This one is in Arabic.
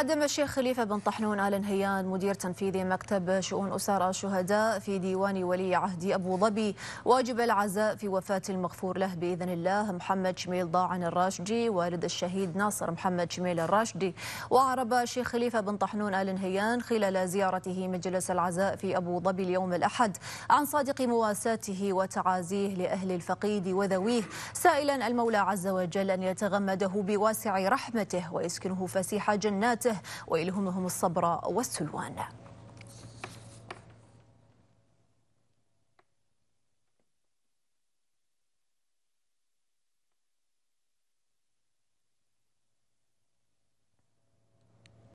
قدم الشيخ خليفة بن طحنون آل نهيان مدير تنفيذي مكتب شؤون أسرى الشهداء في ديوان ولي عهد أبو ظبي. واجب العزاء في وفاة المغفور له بإذن الله محمد شميل ضاعن الراشدي والد الشهيد ناصر محمد شميل الراشدي. وأعرب الشيخ خليفة بن طحنون آل نهيان خلال زيارته مجلس العزاء في أبو ظبي اليوم الأحد عن صادق مواساته وتعازيه لأهل الفقيد وذويه. سائلا المولى عز وجل أن يتغمده بواسع رحمته ويسكنه فسيح جناته ويلهمهم الصبر والسلوان.